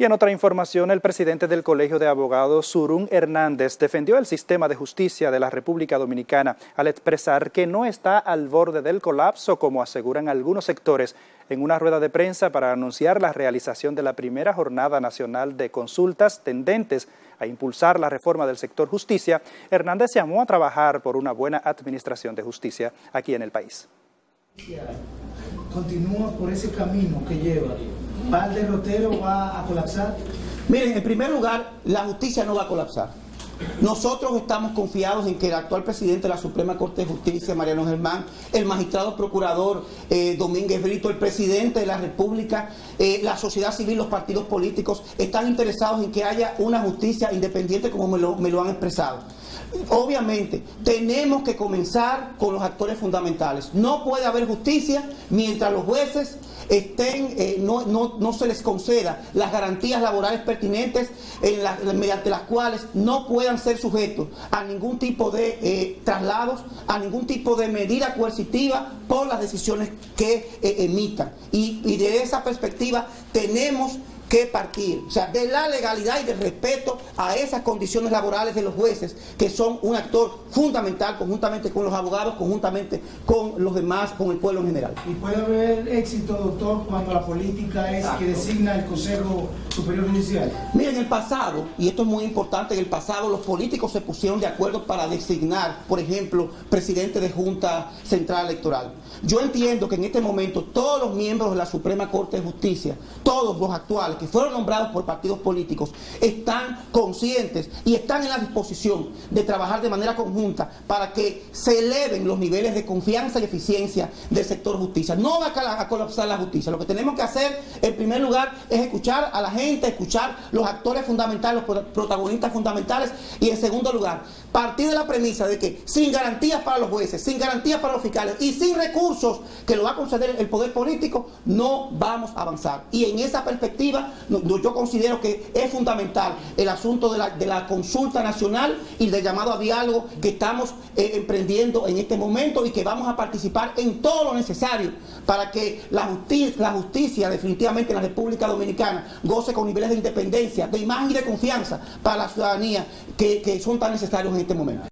Y en otra información, el presidente del Colegio de Abogados, Surún Hernández, defendió el sistema de justicia de la República Dominicana al expresar que no está al borde del colapso, como aseguran algunos sectores. En una rueda de prensa para anunciar la realización de la primera jornada nacional de consultas tendentes a impulsar la reforma del sector justicia, Hernández llamó a trabajar por una buena administración de justicia aquí en el país. Continúa por ese camino que lleva ¿Va el derrotero? ¿Va a colapsar? Miren, en primer lugar, la justicia no va a colapsar. Nosotros estamos confiados en que el actual presidente de la Suprema Corte de Justicia, Mariano Germán, el magistrado procurador eh, Domínguez Brito, el presidente de la República, eh, la sociedad civil, los partidos políticos, están interesados en que haya una justicia independiente como me lo han expresado. Obviamente, tenemos que comenzar con los actores fundamentales. No puede haber justicia mientras los jueces estén, eh, no, se les conceda las garantías laborales pertinentes en mediante las cuales no ser sujetos a ningún tipo de eh, traslados, a ningún tipo de medida coercitiva por las decisiones que eh, emitan. Y, y de esa perspectiva tenemos que partir, o sea, de la legalidad y del respeto a esas condiciones laborales de los jueces, que son un actor fundamental conjuntamente con los abogados, conjuntamente con los demás, con el pueblo en general. ¿Y puede haber éxito, doctor, cuando la política es que designa el Consejo Superior Judicial? Mira, en el pasado, y esto es muy importante, en el pasado los políticos se pusieron de acuerdo para designar, por ejemplo, presidente de Junta Central Electoral. Yo entiendo que en este momento todos los miembros de la Suprema Corte de Justicia, todos los actuales, que fueron nombrados por partidos políticos están conscientes y están en la disposición de trabajar de manera conjunta para que se eleven los niveles de confianza y eficiencia del sector justicia. No va a colapsar la justicia. Lo que tenemos que hacer, en primer lugar, es escuchar a la gente, escuchar los actores fundamentales, los protagonistas fundamentales y, en segundo lugar, partir de la premisa de que sin garantías para los jueces, sin garantías para los fiscales y sin recursos que lo va a conceder el poder político, no vamos a avanzar. Y en esa perspectiva yo considero que es fundamental el asunto de la, consulta nacional y del llamado a diálogo que estamos eh, emprendiendo en este momento y que vamos a participar en todo lo necesario para que la justicia, definitivamente en la República Dominicana goce con niveles de independencia, de imagen y de confianza para la ciudadanía que son tan necesarios en este momento.